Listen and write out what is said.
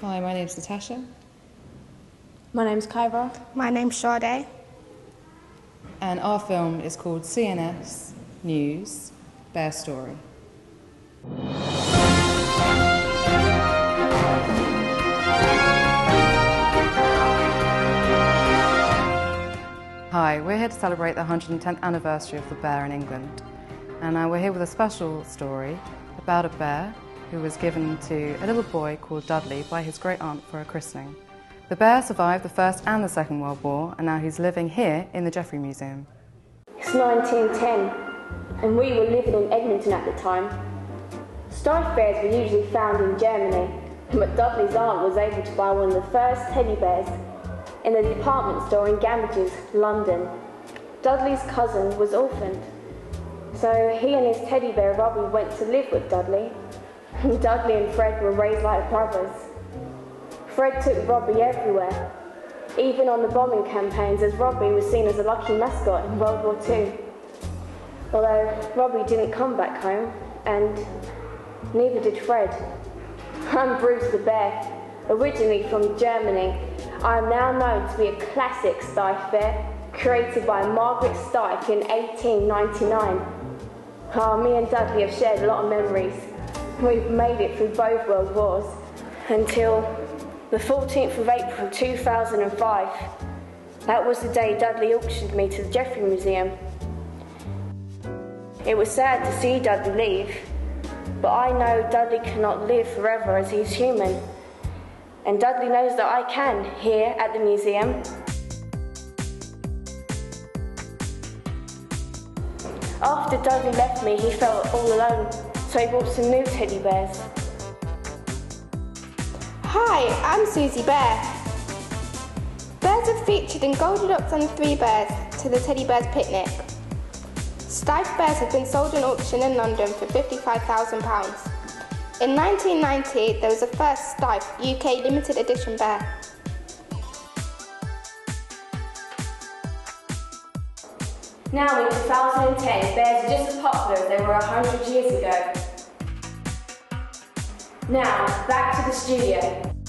Hi, my name's Natasha. My name's Kyra. My name's Sade. And our film is called CNS News Bear Story. Hi, we're here to celebrate the 110th anniversary of the bear in England. And uh, we're here with a special story about a bear who was given to a little boy called Dudley by his great aunt for a christening. The bear survived the First and the Second World War, and now he's living here in the Geffrye Museum. It's 1910, and we were living in Edmonton at the time. Stuffed bears were usually found in Germany, but Dudley's aunt was able to buy one of the first teddy bears in a department store in Gamages, London. Dudley's cousin was orphaned, so he and his teddy bear Robbie went to live with Dudley. Dudley and Fred were raised like brothers. Fred took Robbie everywhere, even on the bombing campaigns, as Robbie was seen as a lucky mascot in World War II. Although Robbie didn't come back home, and neither did Fred. I'm Bruce the Bear, originally from Germany. I am now known to be a classic Steiff bear, created by Margaret Steiff in 1899. Oh, ah, me and Dudley have shared a lot of memories. We've made it through both world wars until the 14th of April 2005. That was the day Dudley auctioned me to the Geffrye Museum. It was sad to see Dudley leave, but I know Dudley cannot live forever as he's human. And Dudley knows that I can here at the museum. After Dudley left me, he felt all alone, so I bought some new teddy bears. Hi, I'm Susie Bear. Bears are featured in Goldilocks and the Three Bears to the Teddy Bears Picnic. Steiff bears have been sold in auction in London for £55,000. In 1990, there was a first Steiff UK limited edition bear. Now in 2010, bears are just as popular as they were 100 years ago. Now, back to the studio.